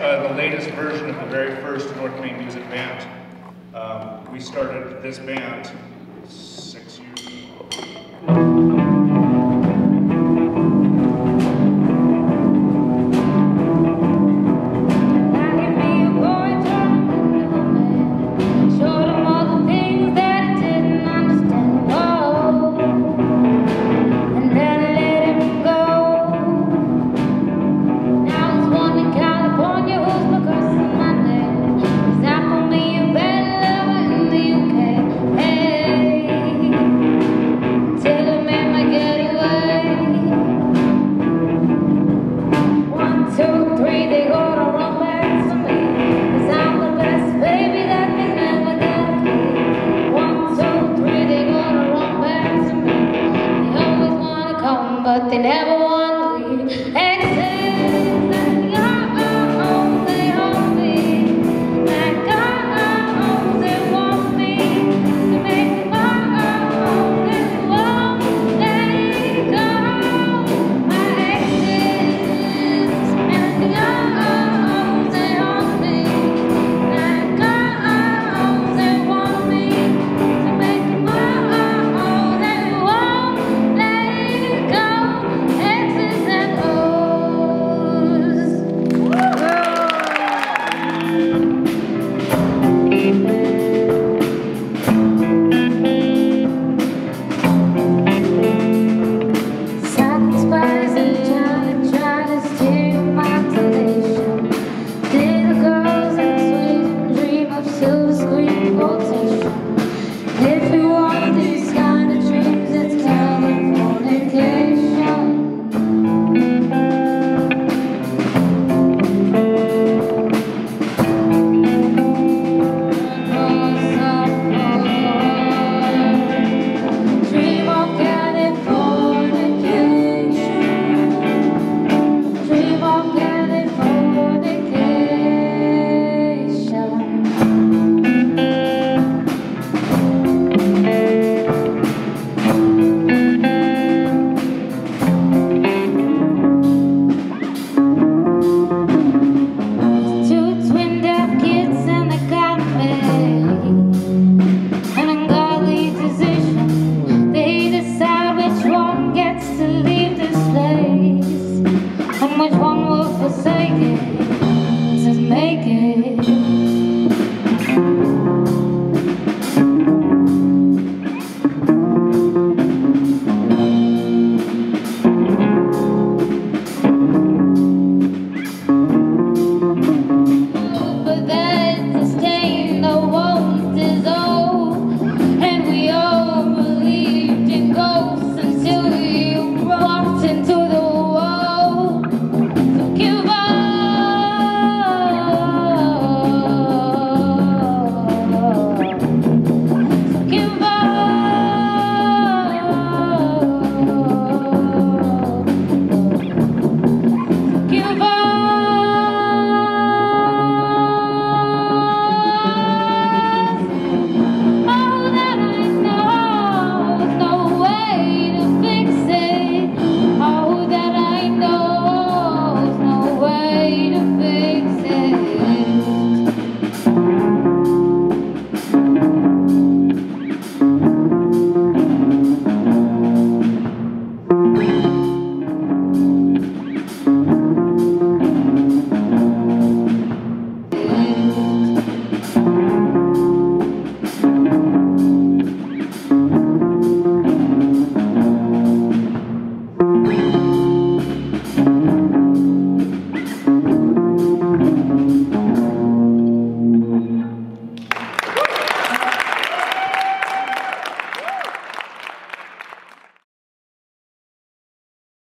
uh, the latest version of the very first North Main Music Band. Um, we started this band six years